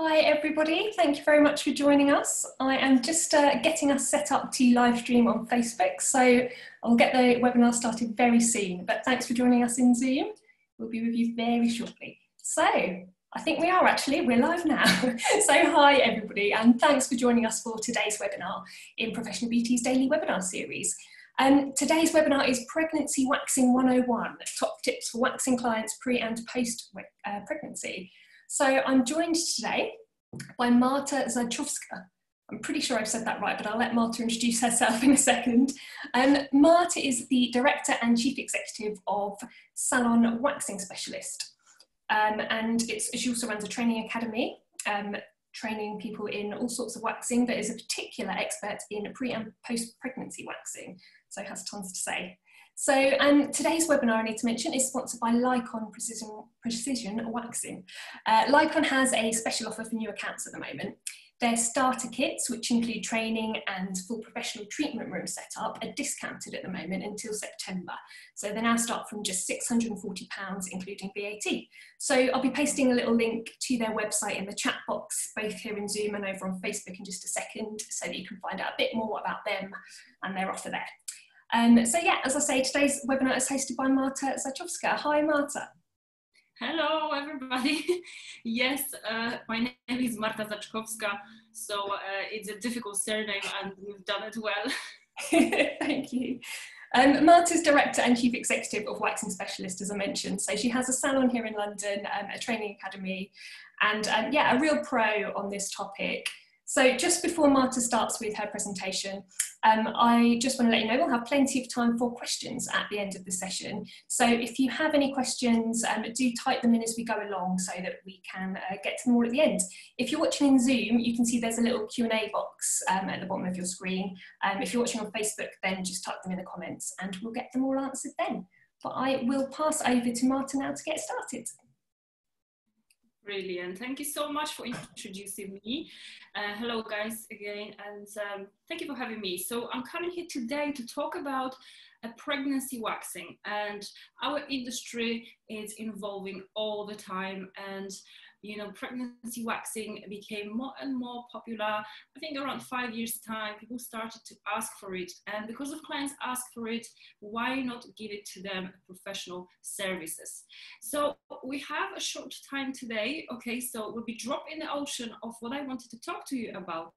Hi everybody, thank you very much for joining us. I am just uh, getting us set up to live stream on Facebook, so I'll get the webinar started very soon, but thanks for joining us in Zoom. We'll be with you very shortly. So, I think we are actually, we're live now. so hi everybody, and thanks for joining us for today's webinar in Professional Beauty's daily webinar series. Um, today's webinar is Pregnancy Waxing 101, top tips for waxing clients pre and post uh, pregnancy. So I'm joined today by Marta Zaczkowska. I'm pretty sure I've said that right, but I'll let Marta introduce herself in a second. Um, Marta is the Director and Chief Executive of Salon Waxing Specialist. Um, and she also runs a training academy, um, training people in all sorts of waxing, but is a particular expert in pre and post pregnancy waxing so has tons to say. So um, today's webinar, I need to mention, is sponsored by Lycon Precision, Precision Waxing. Uh, Lycon has a special offer for new accounts at the moment. Their starter kits, which include training and full professional treatment room setup, are discounted at the moment until September. So they now start from just £640, including VAT. So I'll be pasting a little link to their website in the chat box, both here in Zoom and over on Facebook in just a second, so that you can find out a bit more about them and their offer there. Um, so yeah, as I say, today's webinar is hosted by Marta Zaczkowska. Hi, Marta. Hello, everybody. yes, uh, my name is Marta Zaczkowska, so uh, it's a difficult surname and we've done it well. Thank you. Um, Marta's director and chief executive of Waxing Specialist, as I mentioned. So she has a salon here in London, um, a training academy, and um, yeah, a real pro on this topic. So just before Marta starts with her presentation, um, I just want to let you know we'll have plenty of time for questions at the end of the session. So if you have any questions, um, do type them in as we go along so that we can uh, get to them all at the end. If you're watching in Zoom, you can see there's a little Q&A box um, at the bottom of your screen. Um, if you're watching on Facebook, then just type them in the comments and we'll get them all answered then. But I will pass over to Marta now to get started. Brilliant. Thank you so much for introducing me. Uh, hello, guys, again, and um, thank you for having me. So, I'm coming here today to talk about a pregnancy waxing, and our industry is evolving all the time. And you know, pregnancy waxing became more and more popular. I think around five years time, people started to ask for it. And because of clients ask for it, why not give it to them professional services? So we have a short time today. Okay, so we'll be dropped in the ocean of what I wanted to talk to you about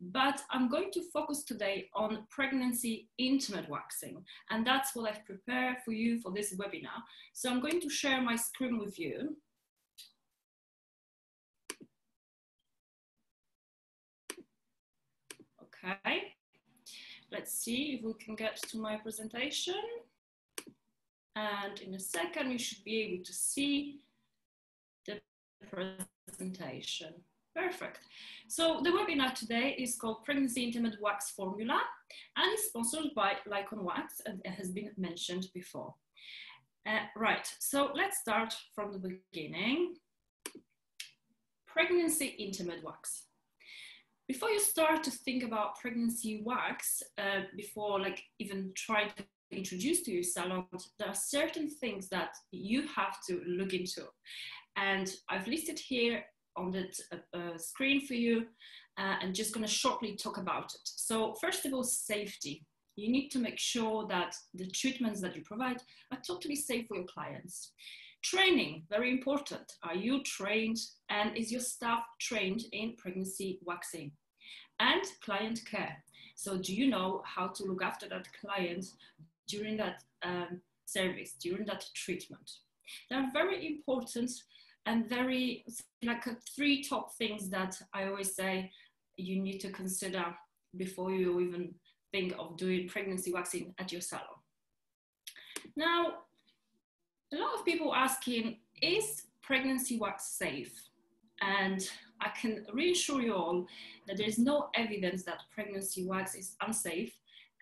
but I'm going to focus today on pregnancy intimate waxing, and that's what I've prepared for you for this webinar. So I'm going to share my screen with you. Okay, let's see if we can get to my presentation. And in a second, you should be able to see the presentation. Perfect. So the webinar today is called Pregnancy Intimate Wax Formula and is sponsored by Lycon Wax and has been mentioned before. Uh, right, so let's start from the beginning. Pregnancy Intimate Wax before you start to think about pregnancy wax, uh, before like even trying to introduce to your salon, there are certain things that you have to look into. And I've listed here on the uh, uh, screen for you uh, and just gonna shortly talk about it. So first of all, safety. You need to make sure that the treatments that you provide are totally safe for your clients. Training, very important. Are you trained and is your staff trained in pregnancy waxing? And client care. So do you know how to look after that client during that um, service, during that treatment? They're very important and very like three top things that I always say you need to consider before you even think of doing pregnancy waxing at your salon. Now, a lot of people asking, is pregnancy wax safe? And I can reassure you all that there is no evidence that pregnancy wax is unsafe.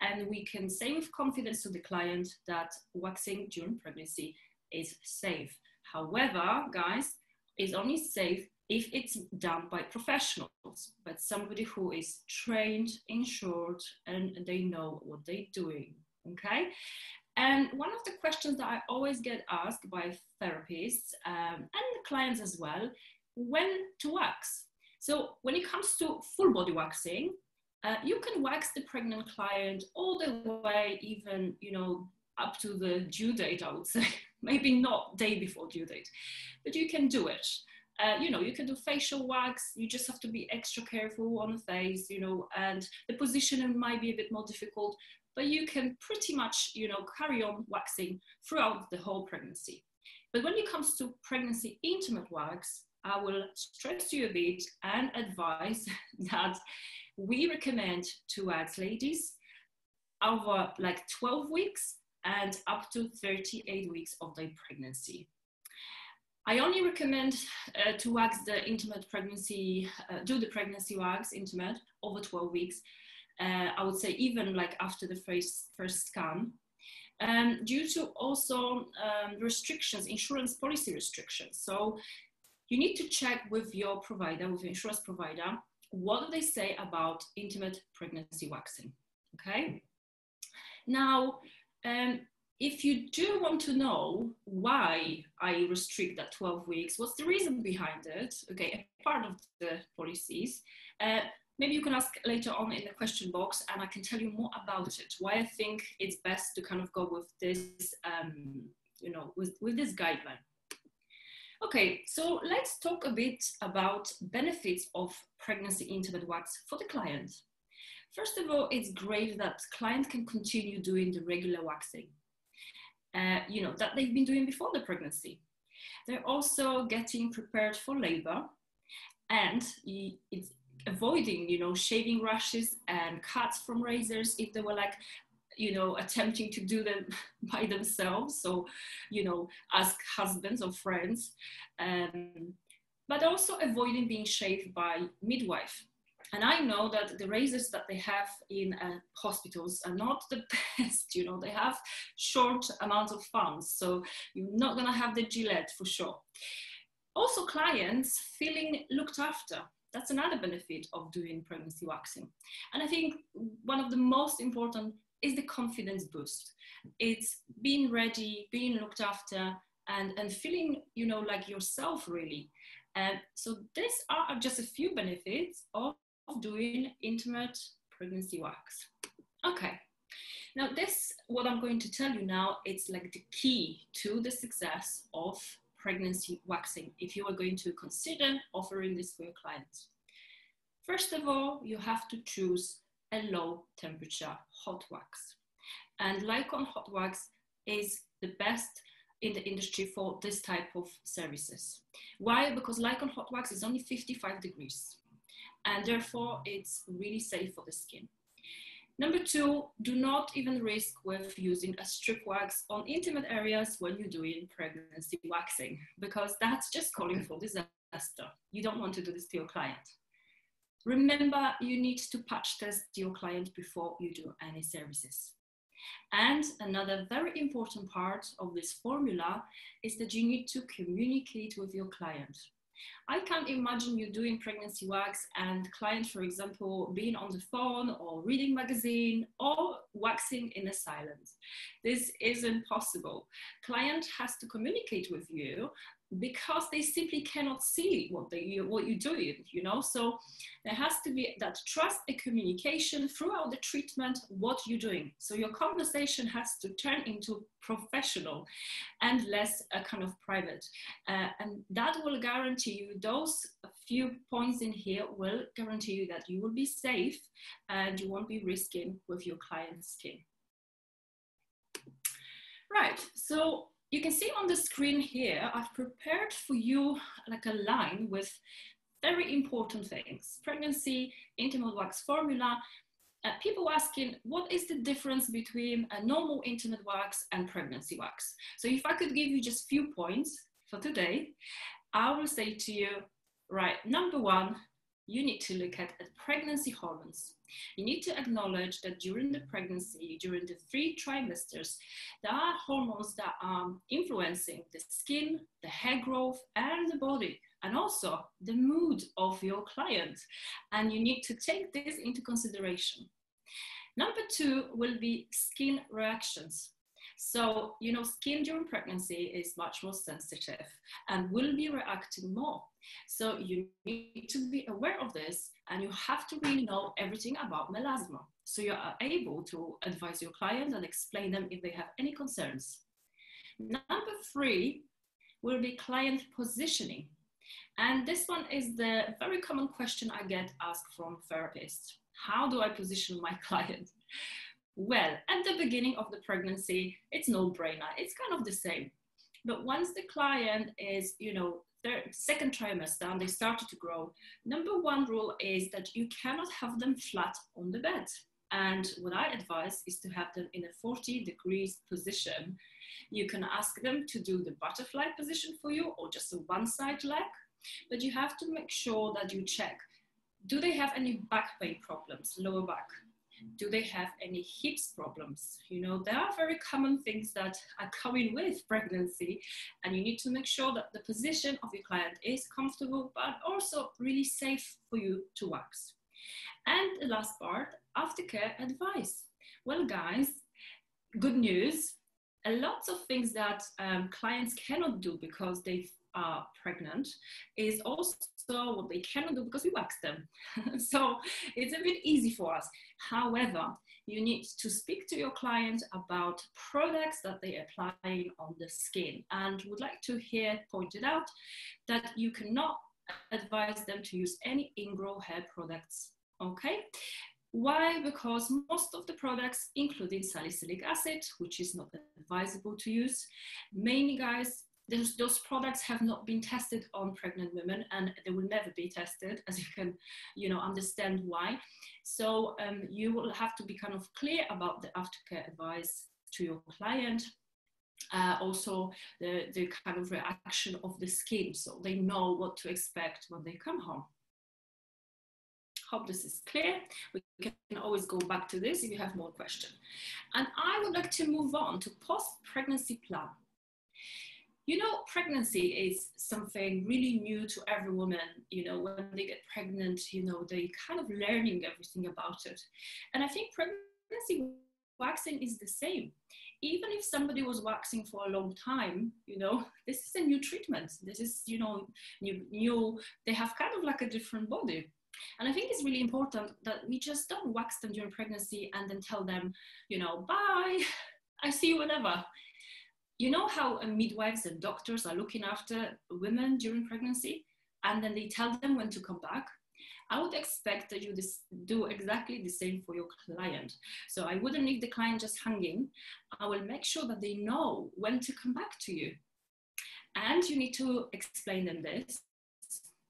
And we can say with confidence to the client that waxing during pregnancy is safe. However, guys, it's only safe if it's done by professionals, but somebody who is trained, insured, and they know what they're doing. Okay. And one of the questions that I always get asked by therapists um, and clients as well when to wax. So when it comes to full body waxing, uh, you can wax the pregnant client all the way, even, you know, up to the due date, I would say. Maybe not day before due date, but you can do it. Uh, you know, you can do facial wax. You just have to be extra careful on the face, you know, and the positioning might be a bit more difficult, but you can pretty much, you know, carry on waxing throughout the whole pregnancy. But when it comes to pregnancy intimate wax, I will stress you a bit and advise that we recommend to wax ladies over like 12 weeks and up to 38 weeks of their pregnancy. I only recommend uh, to wax the intimate pregnancy, uh, do the pregnancy wax intimate over 12 weeks. Uh, I would say even like after the first, first scan, um, due to also um, restrictions, insurance policy restrictions. So you need to check with your provider, with your insurance provider, what do they say about intimate pregnancy waxing, okay? Now, um, if you do want to know why I restrict that 12 weeks, what's the reason behind it? Okay, a part of the policies. Uh, maybe you can ask later on in the question box and I can tell you more about it, why I think it's best to kind of go with this, um, you know, with, with this guideline. Okay, so let's talk a bit about benefits of pregnancy intimate wax for the client. First of all, it's great that client can continue doing the regular waxing uh, you know, that they've been doing before the pregnancy. They're also getting prepared for labor and it's avoiding, you know, shaving rashes and cuts from razors if they were like, you know, attempting to do them by themselves. So, you know, ask husbands or friends. Um, but also avoiding being shaved by midwife and I know that the razors that they have in uh, hospitals are not the best, you know, they have short amounts of funds. So you're not going to have the Gillette for sure. Also, clients feeling looked after. That's another benefit of doing pregnancy waxing. And I think one of the most important is the confidence boost. It's being ready, being looked after, and, and feeling, you know, like yourself really. And so these are just a few benefits of of doing intimate pregnancy wax. Okay, now this, what I'm going to tell you now, it's like the key to the success of pregnancy waxing if you are going to consider offering this for your clients. First of all, you have to choose a low temperature hot wax. And Lycon hot wax is the best in the industry for this type of services. Why? Because Lycon hot wax is only 55 degrees and therefore it's really safe for the skin. Number two, do not even risk with using a strip wax on intimate areas when you're doing pregnancy waxing, because that's just calling for disaster. You don't want to do this to your client. Remember, you need to patch test your client before you do any services. And another very important part of this formula is that you need to communicate with your client. I can't imagine you doing pregnancy wax and client, for example, being on the phone or reading magazine or waxing in a silence. This isn't possible. Client has to communicate with you because they simply cannot see what they what you're doing you know? So there has to be that trust and communication throughout the treatment what you're doing. So your conversation has to turn into professional and less a kind of private. Uh, and that will guarantee you those few points in here will guarantee you that you will be safe and you won't be risking with your client's skin right so you can see on the screen here, I've prepared for you like a line with very important things. Pregnancy, intimate wax formula. Uh, people asking, what is the difference between a normal intimate wax and pregnancy wax? So if I could give you just few points for today, I will say to you, right, number one, you need to look at, at pregnancy hormones. You need to acknowledge that during the pregnancy, during the three trimesters, there are hormones that are influencing the skin, the hair growth, and the body, and also the mood of your client. And you need to take this into consideration. Number two will be skin reactions. So, you know, skin during pregnancy is much more sensitive and will be reacting more. So you need to be aware of this and you have to really know everything about melasma. So you are able to advise your client and explain them if they have any concerns. Number three will be client positioning. And this one is the very common question I get asked from therapists. How do I position my client? Well, at the beginning of the pregnancy, it's no brainer. It's kind of the same. But once the client is, you know, their second trimester and they started to grow, number one rule is that you cannot have them flat on the bed. And what I advise is to have them in a 40 degrees position. You can ask them to do the butterfly position for you or just a one side leg, but you have to make sure that you check do they have any back pain problems, lower back? Do they have any hips problems? You know there are very common things that are coming with pregnancy and you need to make sure that the position of your client is comfortable but also really safe for you to wax. And the last part aftercare advice. Well guys good news a lot of things that um, clients cannot do because they are pregnant is also what they cannot do because we wax them. so it's a bit easy for us. However, you need to speak to your client about products that they are applying on the skin and would like to hear pointed out that you cannot advise them to use any ingrow hair products. Okay, why? Because most of the products, including salicylic acid, which is not advisable to use, mainly guys, those, those products have not been tested on pregnant women and they will never be tested as you can you know understand why so um, you will have to be kind of clear about the aftercare advice to your client uh, also the, the kind of reaction of the skin so they know what to expect when they come home hope this is clear we can always go back to this if you have more questions and i would like to move on to post pregnancy plan you know, pregnancy is something really new to every woman. You know, when they get pregnant, you know, they kind of learning everything about it. And I think pregnancy waxing is the same. Even if somebody was waxing for a long time, you know, this is a new treatment. This is, you know, new, new they have kind of like a different body. And I think it's really important that we just don't wax them during pregnancy and then tell them, you know, bye, I see you whenever you know how uh, midwives and doctors are looking after women during pregnancy? And then they tell them when to come back? I would expect that you do exactly the same for your client. So i wouldn't leave the client just hanging. I will make sure that they know when to come back to you. And you need to explain them this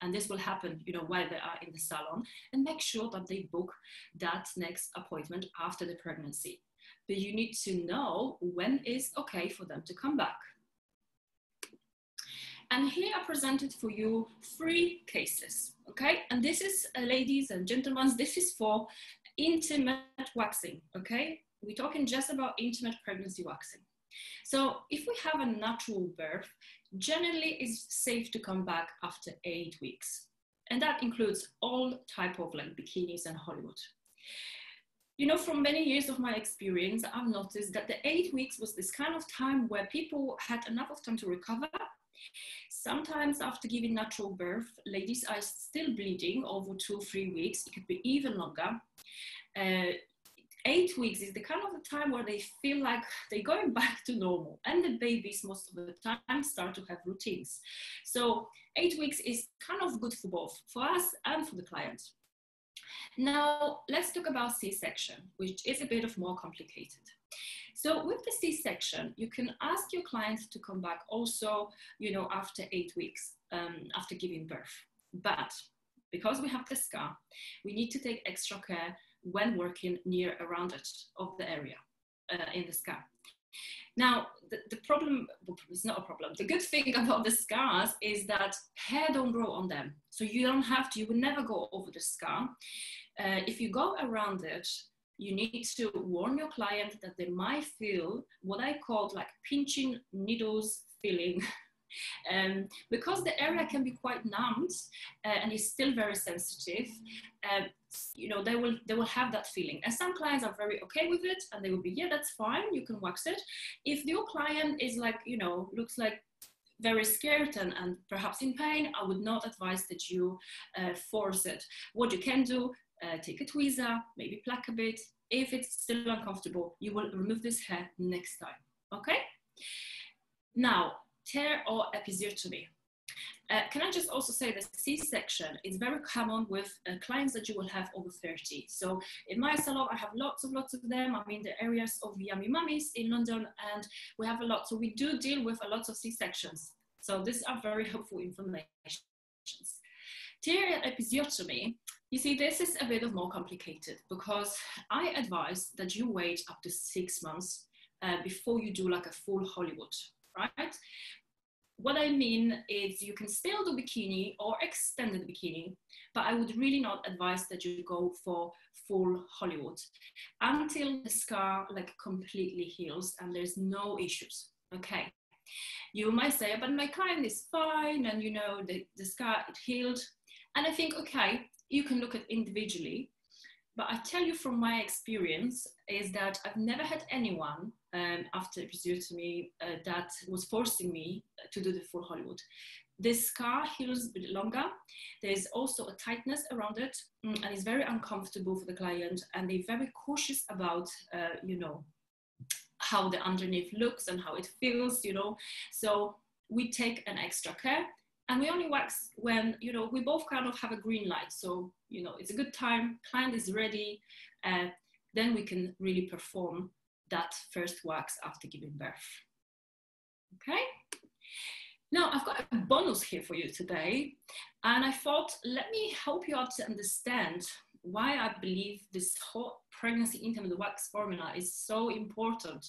and this will happen you know while they are in the salon and make sure that they book that next appointment after the pregnancy but you need to know when is okay for them to come back. And here I presented for you three cases, okay? And this is, uh, ladies and gentlemen, this is for intimate waxing, okay? We're talking just about intimate pregnancy waxing. So if we have a natural birth, generally it's safe to come back after eight weeks. And that includes all type of like bikinis and Hollywood you know, from many years of my experience, I've noticed that the eight weeks was this kind of time where people had enough of time to recover. Sometimes after giving natural birth, ladies are still bleeding over two, three weeks. It could be even longer. Uh, eight weeks is the kind of the time where they feel like they're going back to normal and the babies most of the time start to have routines so eight weeks is kind of good for both for us and for the client now, let's talk about C-section, which is a bit of more complicated. So with the C-section, you can ask your client to come back also, you know, after eight weeks, um, after giving birth. But because we have the scar, we need to take extra care when working near around it of the area uh, in the scar. Now, the, the problem, it's not a problem. The good thing about the scars is that hair don't grow on them. So you don't have to, you will never go over the scar. Uh, if you go around it, you need to warn your client that they might feel what I call like pinching needles feeling. um, because the area can be quite numbed uh, and is still very sensitive, uh, you know, they will, they will have that feeling. And some clients are very okay with it and they will be, yeah, that's fine, you can wax it. If your client is like, you know, looks like very scared and, and perhaps in pain, I would not advise that you uh, force it. What you can do, uh, take a tweezer, maybe pluck a bit. If it's still uncomfortable, you will remove this hair next time, okay? Now, tear or episiotomy. Uh, can I just also say that C-section is very common with uh, clients that you will have over 30. So in my salon, I have lots of lots of them. I'm in the areas of Yummy Mummies in London, and we have a lot. So we do deal with a lot of C-sections. So these are very helpful information. Tear episiotomy, you see, this is a bit of more complicated because I advise that you wait up to six months uh, before you do like a full Hollywood, right? what I mean is you can still do bikini or extended bikini, but I would really not advise that you go for full Hollywood until the scar like completely heals and there's no issues. Okay. You might say, but my client is fine and you know the, the scar it healed. And I think, okay, you can look at individually but I tell you from my experience is that I've never had anyone um, after episiotomy uh, that was forcing me to do the full Hollywood. This scar heals a bit longer. There's also a tightness around it, mm, and it's very uncomfortable for the client. And they're very cautious about, uh, you know, how the underneath looks and how it feels, you know. So we take an extra care and we only wax when you know we both kind of have a green light so you know it's a good time client is ready uh, then we can really perform that first wax after giving birth okay now i've got a bonus here for you today and i thought let me help you out to understand why I believe this whole pregnancy intimate wax formula is so important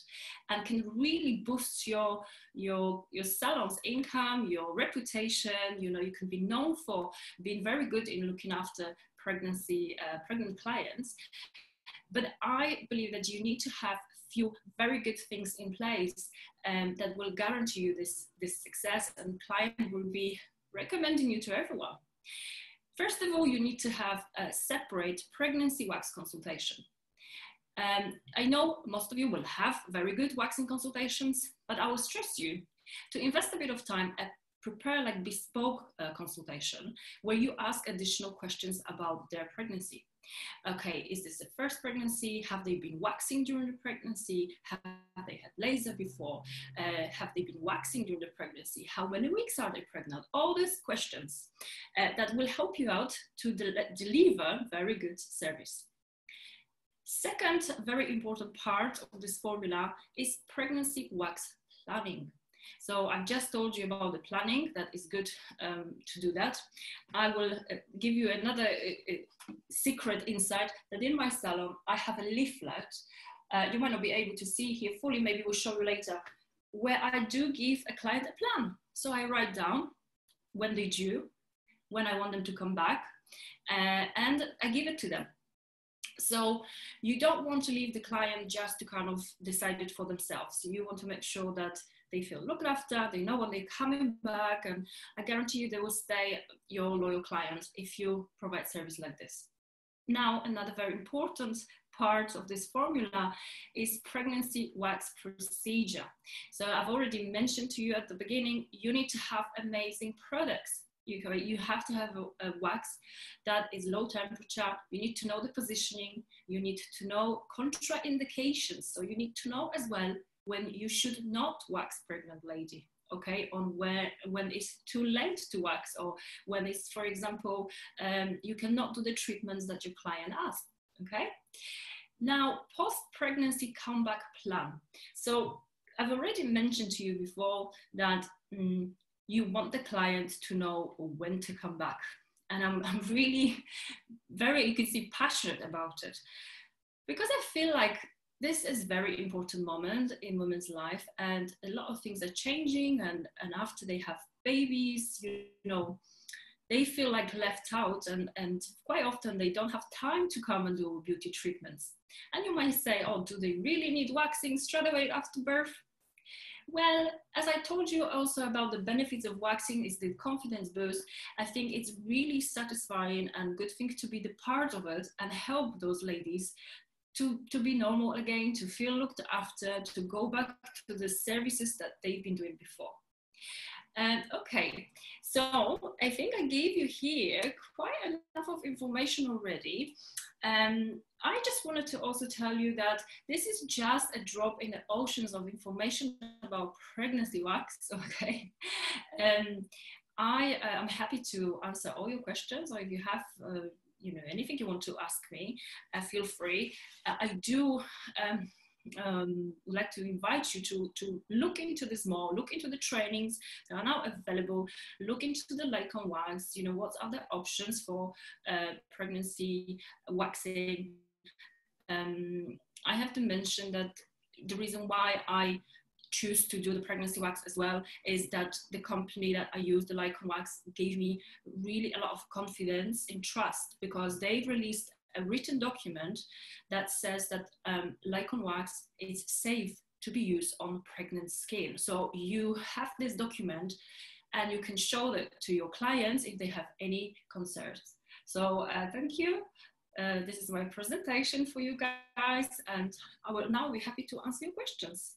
and can really boost your your your salon's income, your reputation. You know, you can be known for being very good in looking after pregnancy uh, pregnant clients. But I believe that you need to have few very good things in place um, that will guarantee you this this success, and client will be recommending you to everyone. First of all, you need to have a separate pregnancy wax consultation. Um, I know most of you will have very good waxing consultations, but I will stress you to invest a bit of time at prepare like bespoke uh, consultation where you ask additional questions about their pregnancy okay, is this the first pregnancy? Have they been waxing during the pregnancy? Have they had laser before? Uh, have they been waxing during the pregnancy? How many weeks are they pregnant? All these questions uh, that will help you out to de deliver very good service. Second, very important part of this formula is pregnancy wax planning. So I've just told you about the planning, that is good um, to do that. I will uh, give you another uh, uh, secret insight that in my salon, I have a leaflet. Uh, you might not be able to see here fully, maybe we'll show you later, where I do give a client a plan. So I write down when they do, when I want them to come back, uh, and I give it to them. So you don't want to leave the client just to kind of decide it for themselves. You want to make sure that they feel looked after, they know when they're coming back, and I guarantee you they will stay your loyal clients if you provide service like this. Now, another very important part of this formula is pregnancy wax procedure. So I've already mentioned to you at the beginning, you need to have amazing products. You, you have to have a, a, wax that is low temperature. You need to know the positioning. You need to know contraindications. So you need to know as well when you should not wax pregnant lady okay? On where when it's too late to wax or when it's for example um, you cannot do the treatments that your client asks okay? Now post pregnancy comeback plan. So i've already mentioned to you before that um, you want the client to know when to come back. And I'm, I'm really very you can see passionate about it. Because i feel like this is very important moment in women's life and a lot of things are changing and, and after they have babies you know they feel like left out and, and quite often they don't have time to come and do beauty treatments and you might say oh do they really need waxing straight away after birth well, as I told you also about the benefits of waxing is the confidence boost. I think it's really satisfying and good thing to be the part of it and help those ladies to, to be normal again, to feel looked after, to go back to the services that they've been doing before. And okay, so I think I gave you here quite enough of information already. Um, I just wanted to also tell you that this is just a drop in the oceans of information about pregnancy wax, okay? Um, I uh, am happy to answer all your questions, or if you have uh, you know anything you want to ask me, uh, feel free. Uh, I do um, um, would like to invite you to, to look into this more, look into the trainings that are now available, look into the Lycon wax, you know, what are the options for uh, pregnancy waxing. Um, I have to mention that the reason why I choose to do the pregnancy wax as well is that the company that I use, the Lycon Wax, gave me really a lot of confidence and trust because they've released a written document that says that um, Lycon wax is safe to be used on pregnant skin. So you have this document and you can show that to your clients if they have any concerns. So uh, thank you. Uh, this is my presentation for you guys and I will now be happy to answer your questions.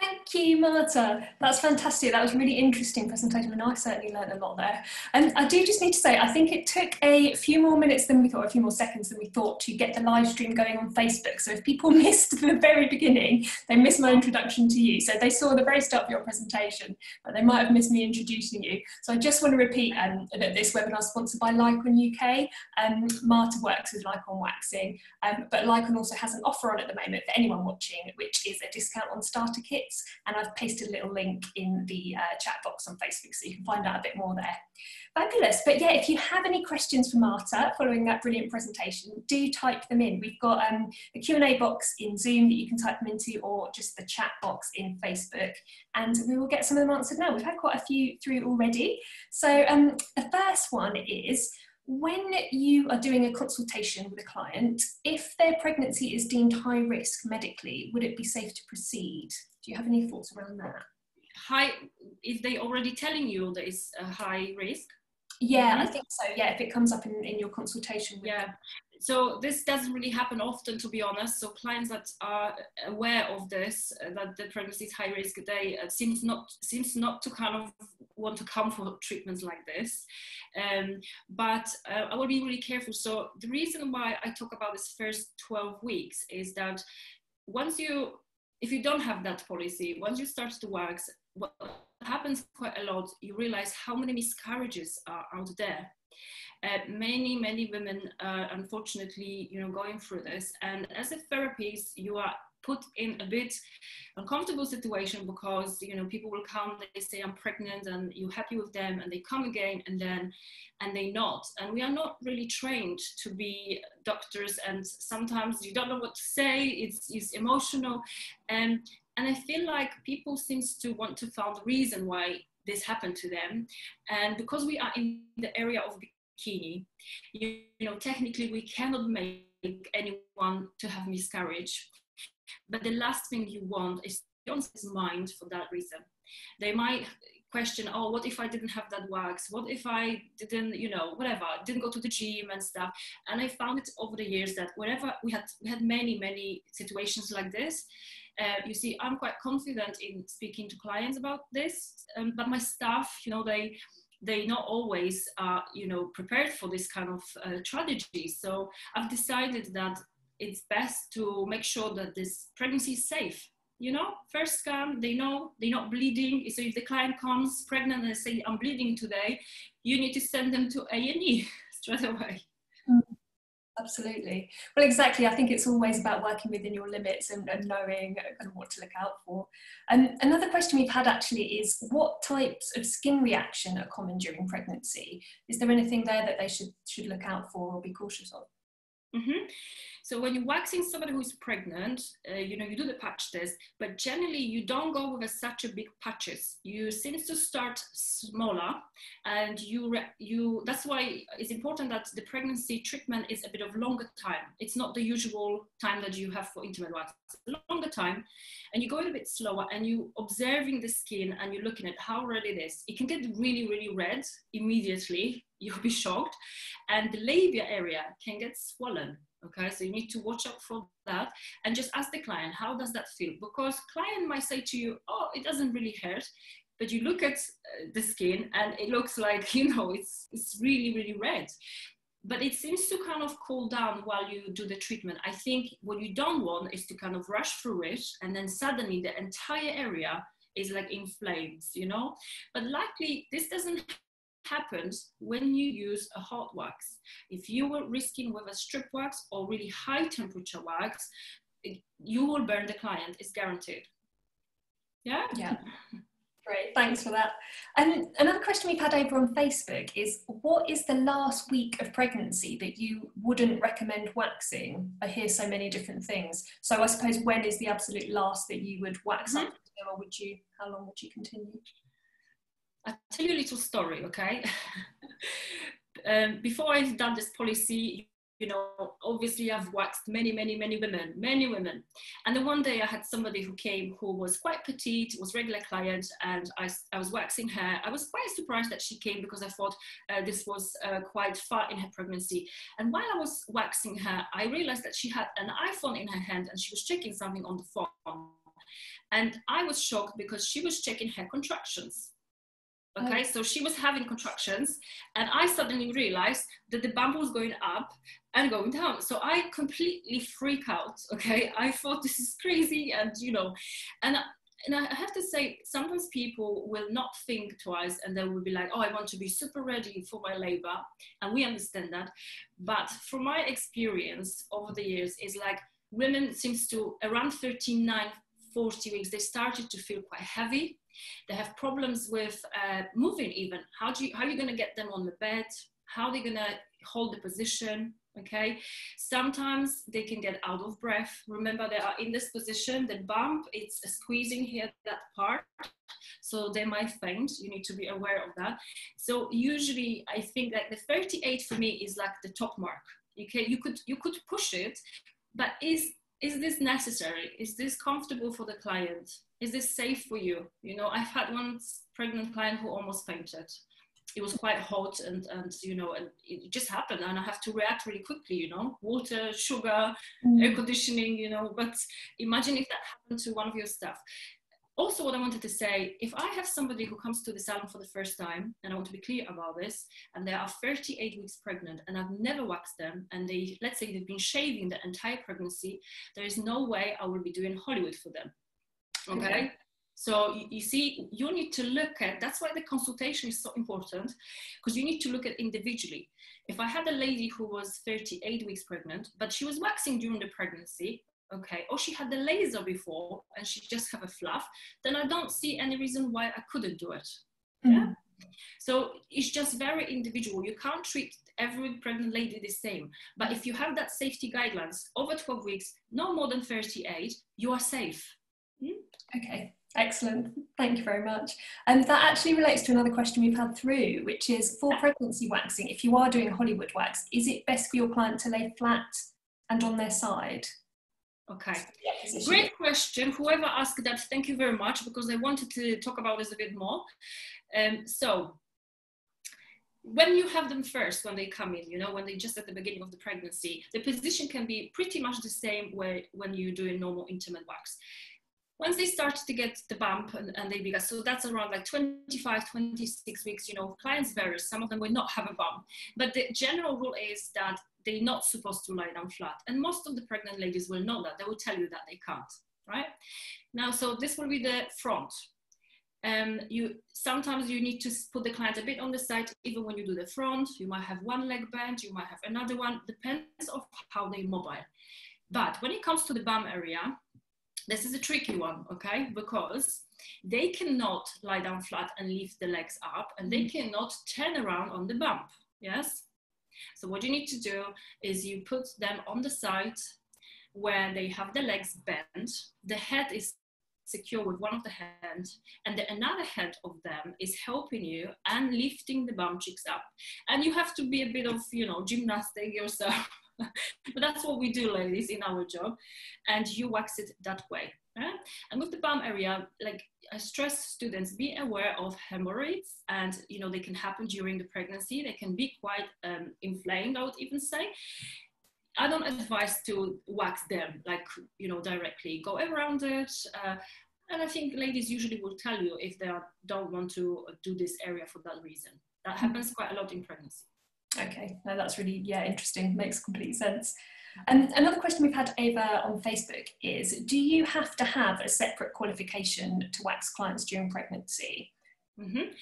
Thank you, Marta. That's fantastic. That was really interesting presentation, and I certainly learned a lot there. And I do just need to say, I think it took a few more minutes than we thought, a few more seconds than we thought to get the live stream going on Facebook. So if people missed the very beginning, they missed my introduction to you. So they saw the very start of your presentation, but they might have missed me introducing you. So I just want to repeat um, that this webinar is sponsored by Lycon UK. Um, Marta works with Lycon Waxing, um, but Lycon also has an offer on at the moment for anyone watching, which is a discount on starter and I've pasted a little link in the uh, chat box on Facebook so you can find out a bit more there. Fabulous. But yeah, if you have any questions for Marta following that brilliant presentation, do type them in. We've got um, a Q&A box in Zoom that you can type them into or just the chat box in Facebook and we will get some of them answered now. We've had quite a few through already. So um, the first one is, when you are doing a consultation with a client, if their pregnancy is deemed high risk medically, would it be safe to proceed? Do you have any thoughts around that? High, if they already telling you that it's a high risk? Yeah, I think so. Yeah, if it comes up in, in your consultation. yeah. Them. So this doesn't really happen often, to be honest. So clients that are aware of this, uh, that the pregnancy is high risk, they uh, seems not seems not to kind of want to come for treatments like this. Um, but uh, I will be really careful. So the reason why I talk about this first 12 weeks is that once you, if you don't have that policy, once you start to work, what happens quite a lot, you realize how many miscarriages are out there. Uh, many, many women are unfortunately, you know, going through this. And as a therapist, you are put in a bit uncomfortable situation because you know people will come they say i'm pregnant and you're happy with them and they come again and then and they not. And we are not really trained to be doctors and sometimes you don't know what to say it's, it's emotional. And and i feel like people seems to want to find the reason why this happened to them. And because we are in the area of bikini you know technically we cannot make anyone to have miscarriage but the last thing you want is his mind for that reason. They might question, oh, what if I didn't have that wax? What if I didn't, you know, whatever, didn't go to the gym and stuff. And I found it over the years that whenever we had we had many, many situations like this. Uh, you see, I'm quite confident in speaking to clients about this, um, but my staff, you know, they they not always are, you know, prepared for this kind of uh, tragedy. So I've decided that it's best to make sure that this pregnancy is safe. You know, first scan, they know they're not bleeding. So if the client comes pregnant and say, I'm bleeding today, you need to send them to A&E straight away. Mm, absolutely. Well, exactly. I think it's always about working within your limits and, and knowing kind of what to look out for. And another question we've had actually is what types of skin reaction are common during pregnancy? Is there anything there that they should, should look out for or be cautious of? Mm-hmm. So when you're waxing somebody who's pregnant, uh, you know, you do the patch test, but generally you don't go with a, such a big patches. You seem to start smaller and you, you, that's why it's important that the pregnancy treatment is a bit of longer time. It's not the usual time that you have for intimate wax, longer time. And you go a bit slower and you observing the skin and you're looking at how red it is. It can get really, really red immediately. You'll be shocked. And the labia area can get swollen Okay, so you need to watch out for that and just ask the client, how does that feel? Because client might say to you, oh, it doesn't really hurt, but you look at uh, the skin and it looks like, you know, it's, it's really, really red. But it seems to kind of cool down while you do the treatment. I think what you don't want is to kind of rush through it and then suddenly the entire area is like in flames, you know? But likely this doesn't happens when you use a hot wax. If you were risking with a strip wax or really high temperature wax, you will burn the client, it's guaranteed. Yeah? Yeah. Great, thanks for that. And another question we've had over on Facebook is what is the last week of pregnancy that you wouldn't recommend waxing? I hear so many different things. So I suppose when is the absolute last that you would wax mm-hmm. up or would you how long would you continue? I'll tell you a little story, okay? um, before I've done this policy, you know, obviously I've waxed many, many, many women, many women. And then one day I had somebody who came who was quite petite, was regular client, and I, I was waxing her. I was quite surprised that she came because I thought uh, this was uh, quite far in her pregnancy. And while I was waxing her, I realized that she had an iPhone in her hand and she was checking something on the phone. And I was shocked because she was checking her contractions. Okay, so she was having contractions, and I suddenly realized that the bump was going up and going down. So I completely freak out. Okay, I thought this is crazy, and you know, and and I have to say, sometimes people will not think twice and they will be like, oh, I want to be super ready for my labor. And we understand that. But from my experience over the years, is like women seems to around 39, 40 weeks, they started to feel quite heavy they have problems with uh, moving even. How, do you, how are you going to get them on the bed? How are they going to hold the position? okay? Sometimes they can get out of breath. Remember they are in this position the bump it's squeezing here that part. So they might faint. You need to be aware of that. So usually i think that the 38 for me is like the top mark. Okay? You could you could push it but is is this necessary? Is this comfortable for the client is this safe for you? You know, I've had one pregnant client who almost fainted. It was quite hot and, and you know, and it just happened and I have to react really quickly, you know, water, sugar, mm. air conditioning, you know, but imagine if that happened to one of your staff. Also, what I wanted to say, if I have somebody who comes to the salon for the first time, and I want to be clear about this, and they are 38 weeks pregnant, and I've never waxed them, and they, let's say they've been shaving the entire pregnancy, there is no way I will be doing Hollywood for them okay? So you, you, see you need to look at that's why the consultation is so important because you need to look at individually. If i had a lady who was 38 weeks pregnant but she was waxing during the pregnancy okay or she had the laser before and she just have a fluff then i don't see any reason why i couldn't do it. Mm-hmm. yeah? So it's just very individual. You can't treat every pregnant lady the same. But if you have that safety guidelines over 12 weeks no more than 38 you are safe Okay, excellent. Thank you very much. And that actually relates to another question we've had through, which is for pregnancy waxing, if you are doing Hollywood wax, is it best for your client to lay flat and on their side? Okay, great question. Whoever asked that, thank you very much because I wanted to talk about this a bit more. Um, so, when you have them first, when they come in, you know, when they just at the beginning of the pregnancy, the position can be pretty much the same way when you do a normal intimate wax once they start to get the bump and, and they begin, so that's around like 25, 26 weeks, you know, clients vary. Some of them will not have a bump. But the general rule is that they're not supposed to lie down flat. And most of the pregnant ladies will know that. They will tell you that they can't, right? Now, so this will be the front. Um, you sometimes you need to put the client a bit on the side even when you do the front you might have one leg bent you might have another one depends of how they mobile but when it comes to the bum area this is a tricky one, okay? Because they cannot lie down flat and lift the legs up and they mm-hmm. cannot turn around on the bump, yes? So what you need to do is you put them on the side where they have the legs bent, the head is secure with one of the hands and the another hand of them is helping you and lifting the bum cheeks up and you have to be a bit of you know gymnastic yourself but that's what we do, ladies, in our job. And you wax it that way. Right? And with the bum area, like I stress students, be aware of hemorrhoids and, you know, they can happen during the pregnancy. They can be quite um, inflamed, I would even say. I don't advise to wax them like you know directly. Go around it. Uh, and I think ladies usually will tell you if they are, don't want to do this area for that reason. That happens quite a lot in pregnancy. Okay, no, that's really yeah interesting. Makes complete sense. And another question we've had over on Facebook is: Do you have to have a separate qualification to wax clients during pregnancy? Mm-hmm.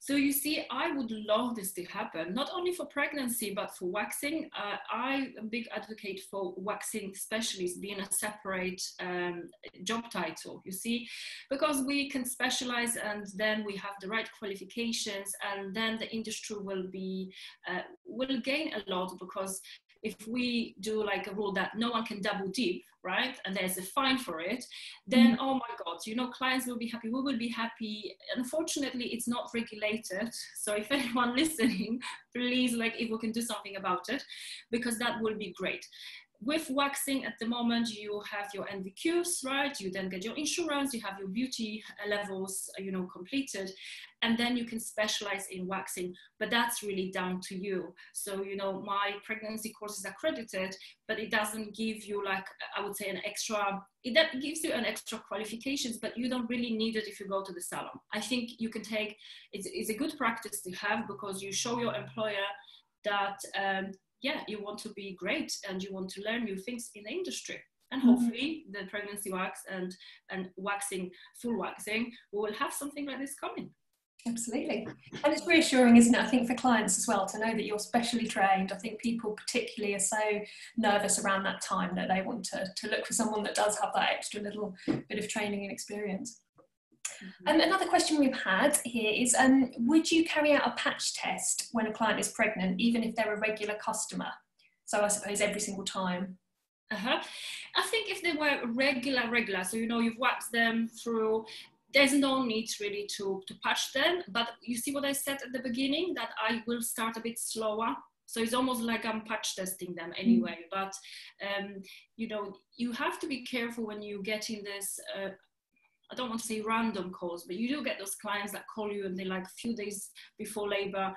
So you see, I would love this to happen, not only for pregnancy, but for waxing. Uh, I'm a big advocate for waxing specialist being a separate um, job title, you see, because we can specialize and then we have the right qualifications and then the industry will be, uh, will gain a lot because if we do like a rule that no one can double dip, right, and there's a fine for it, then mm-hmm. oh my God, you know, clients will be happy, we will be happy. Unfortunately, it's not regulated. So if anyone listening, please, like, if we can do something about it, because that will be great with waxing at the moment you have your nvqs right? You then get your insurance you have your beauty levels you know completed and then you can specialize in waxing. But that's really down to you. So you know my pregnancy course is accredited but it doesn't give you like i would say an extra it that gives you an extra qualifications but you don't really need it if you go to the salon. I think you can take it's, it's a good practice to have because you show your employer that um, yeah, you want to be great and you want to learn new things in the industry. And mm-hmm. hopefully, mm-hmm. the pregnancy wax and, and waxing, full waxing, we will have something like this coming. Absolutely. And it's reassuring, isn't it? I think for clients as well to know that you're specially trained. I think people particularly are so nervous around that time that they want to, to look for someone that does have that extra little bit of training and experience. Mm-hmm. Um, another question we've had here is um, Would you carry out a patch test when a client is pregnant, even if they're a regular customer? So I suppose every single time. Uh-huh. I think if they were regular, regular, so you know you've waxed them through, there's no need really to, to patch them. But you see what I said at the beginning that I will start a bit slower. So it's almost like I'm patch testing them anyway. Mm. But um, you know, you have to be careful when you get in this uh, I don't want to say random calls, but you do get those clients that call you and they're like a few days before labor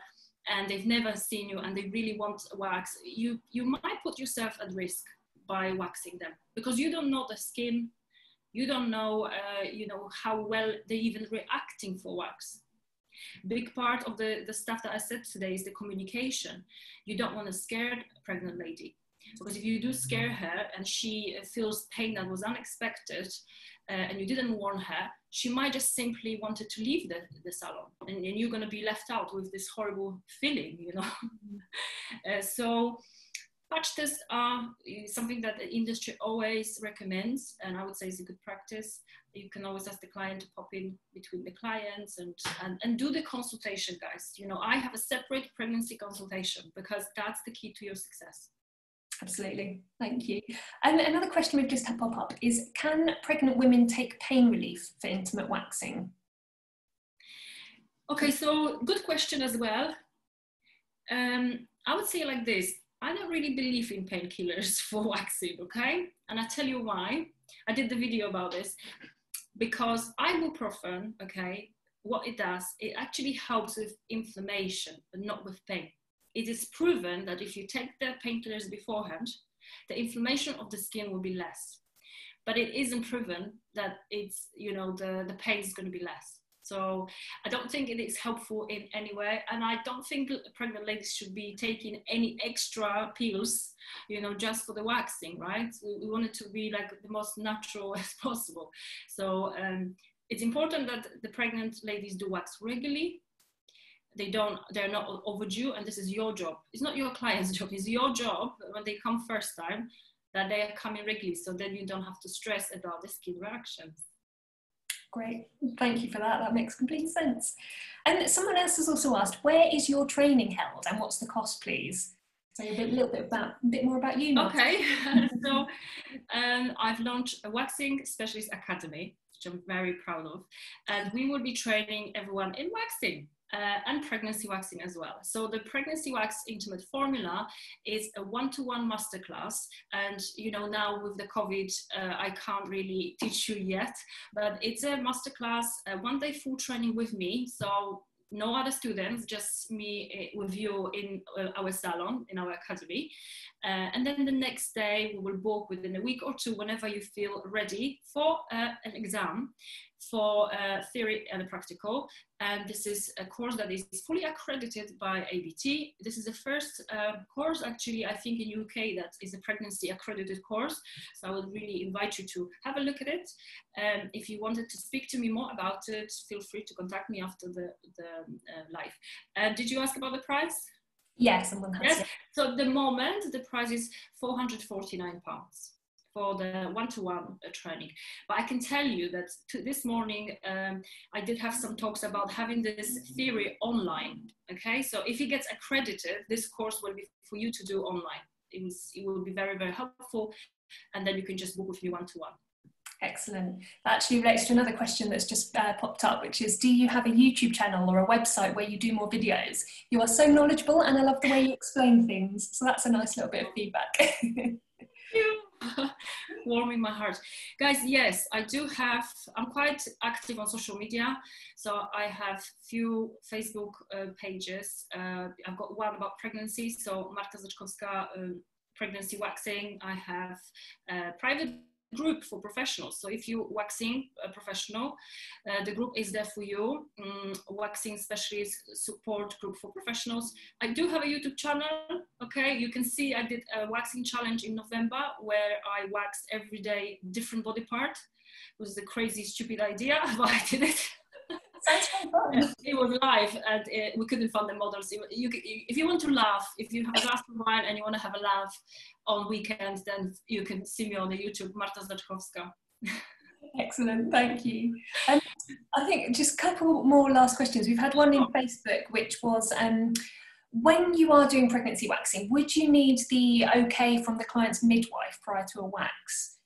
and they've never seen you and they really want wax. You, you might put yourself at risk by waxing them because you don't know the skin. You don't know, uh, you know, how well they're even reacting for wax. Big part of the, the stuff that I said today is the communication. You don't want to scare pregnant lady because if you do scare her and she feels pain that was unexpected uh, and you didn't warn her, she might just simply wanted to leave the, the salon and, and you're going to be left out with this horrible feeling, you know. uh, so patch tests are something that the industry always recommends and I would say is a good practice. You can always ask the client to pop in between the clients and, and, and do the consultation, guys. You know, I have a separate pregnancy consultation because that's the key to your success. Absolutely, thank you. And another question we've just had pop up is Can pregnant women take pain relief for intimate waxing? Okay, so good question as well. Um, I would say like this I don't really believe in painkillers for waxing, okay? And i tell you why. I did the video about this because ibuprofen, okay, what it does, it actually helps with inflammation, but not with pain it is proven that if you take the painkillers beforehand, the inflammation of the skin will be less. But it isn't proven that it's, you know, the, the pain is going to be less. So I don't think it is helpful in any way. And I don't think pregnant ladies should be taking any extra pills, you know, just for the waxing, right? We want it to be like the most natural as possible. So um, it's important that the pregnant ladies do wax regularly they don't they're not overdue and this is your job. It's not your client's job it's your job when they come first time that they are coming regularly so then you don't have to stress about the skin reactions. Great. Thank you for that. That makes complete sense. And someone else has also asked where is your training held and what's the cost please? So a bit, little bit about a bit more about you now. okay. So um, i've launched a waxing specialist academy which i'm very proud of and we will be training everyone in waxing uh, and pregnancy waxing as well. So the pregnancy wax intimate formula is a one-to-one masterclass. And you know now with the COVID, uh, I can't really teach you yet, but it's a masterclass, a one-day full training with me. So no other students, just me uh, with you in uh, our salon, in our academy. Uh, and then the next day, we will book within a week or two, whenever you feel ready for uh, an exam for uh, theory and practical. And this is a course that is fully accredited by ABT. This is the first uh, course actually, I think in UK that is a pregnancy accredited course. So I would really invite you to have a look at it. And if you wanted to speak to me more about it, feel free to contact me after the, the uh, live. Did you ask about the price? Yes. Yes. So at the moment the price is 449 pounds for the one-to-one uh, training. But I can tell you that this morning um, I did have some talks about having this theory online. Okay, so if it gets accredited, this course will be for you to do online. It, was, it will be very, very helpful. And then you can just book with me one-to-one. Excellent. That actually relates to another question that's just uh, popped up, which is Do you have a YouTube channel or a website where you do more videos? You are so knowledgeable and I love the way you explain things. So that's a nice little bit of feedback. warming my heart. Guys yes i do have i'm quite active on social media. So i have few facebook uh, pages. Uh, i've got one about pregnancy. So marta zaczkowska um, pregnancy waxing. I have a private group for professionals. So if you waxing a professional, uh, the group is there for you. Um, waxing specialist support group for professionals. I do have a YouTube channel. Okay, you can see I did a waxing challenge in November where I waxed every day different body part. It was a crazy, stupid idea, but I did it. It was live and it, we couldn't find the models. You, you, if you want to laugh, if you have a glass of wine and you want to have a laugh on weekends, then you can see me on the YouTube, Marta Zaczkowska. Excellent, thank you. I think just a couple more last questions. We've had one in Facebook, which was um, when you are doing pregnancy waxing, would you need the okay from the client's midwife prior to a wax?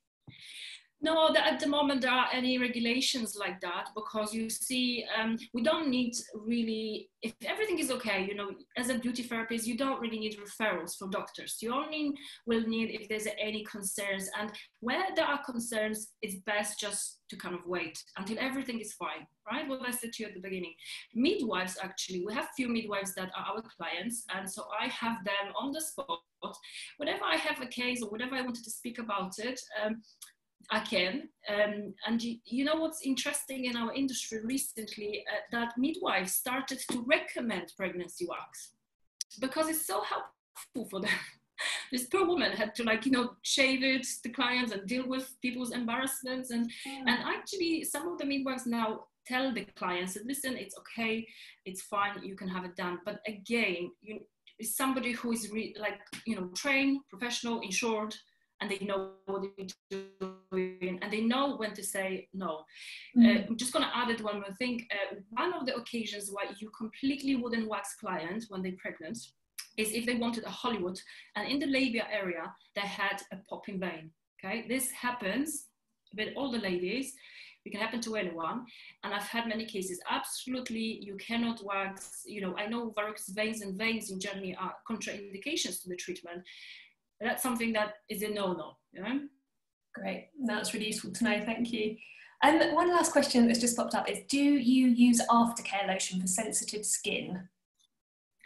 No, at the moment there are any regulations like that because you see, um, we don't need really, if everything is okay, you know, as a beauty therapist, you don't really need referrals from doctors. You only will need if there's any concerns. And where there are concerns, it's best just to kind of wait until everything is fine, right? What I said to you at the beginning. Midwives, actually, we have few midwives that are our clients. And so I have them on the spot. Whenever I have a case or whatever I wanted to speak about it, um, I can. Um, and you, you, know what's interesting in our industry recently uh, that midwives started to recommend pregnancy wax because it's so helpful for them. this poor woman had to like you know shave it the clients and deal with people's embarrassments and yeah. and actually some of the midwives now tell the clients that listen it's okay it's fine you can have it done but again you somebody who is re- like you know trained professional insured and they know what they're doing and they know when to say no. Mm-hmm. Uh, I'm just going to add it one more thing. Uh, one of the occasions why you completely wouldn't wax clients when they're pregnant is if they wanted a Hollywood and in the labia area they had a popping vein. Okay, this happens with all the ladies. It can happen to anyone, and I've had many cases. Absolutely, you cannot wax. You know, I know varicose veins and veins in Germany are contraindications to the treatment, that's something that is a no-no. You know? Great, that's really useful to know. Thank you. And one last question that's just popped up is: Do you use aftercare lotion for sensitive skin?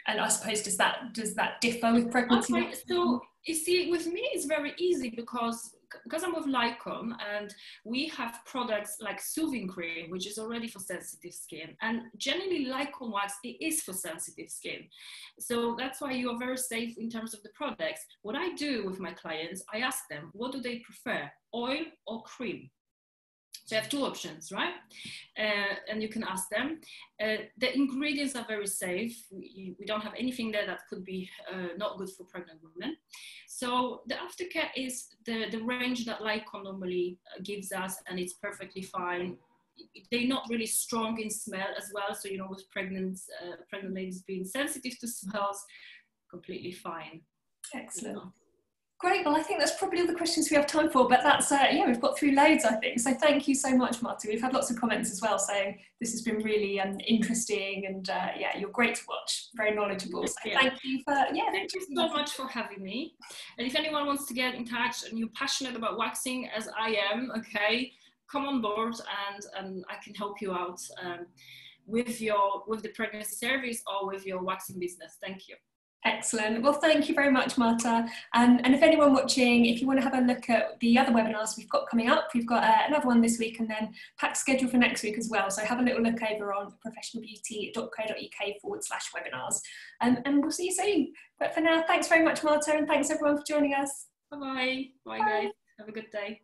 And I suppose does that does that differ with pregnancy? Okay, so you see, with me it's very easy because because I'm with Lycon and we have products like soothing cream, which is already for sensitive skin. And generally Lycon wax, it is for sensitive skin. So that's why you are very safe in terms of the products. What I do with my clients, I ask them, what do they prefer, oil or cream? So you have two options, right? Uh, and you can ask them. Uh, the ingredients are very safe. We, we, don't have anything there that could be uh, not good for pregnant women. So the aftercare is the, the range that Lycon normally uh, gives us and it's perfectly fine. They're not really strong in smell as well. So, you know, with pregnant, uh, pregnant ladies being sensitive to smells, completely fine. Excellent. You know. Great. Well, I think that's probably all the questions we have time for, but that's, uh, yeah, we've got through loads, I think. So thank you so much, Marta. We've had lots of comments as well saying this has been really um, interesting and uh, yeah, you're great to watch, very knowledgeable. So yeah. thank you for, yeah. Thank you so much for having me. And if anyone wants to get in touch and you're passionate about waxing as I am, okay, come on board and, and I can help you out. Um, with your with the pregnancy service or with your waxing business. Thank you. Excellent. Well, thank you very much, Marta. Um, and if anyone watching, if you want to have a look at the other webinars we've got coming up, we've got uh, another one this week and then packed schedule for next week as well. So have a little look over on professionalbeauty.co.uk forward slash webinars. Um, and we'll see you soon. But for now, thanks very much, Marta, and thanks everyone for joining us. Bye-bye. Bye, Bye guys. Have a good day.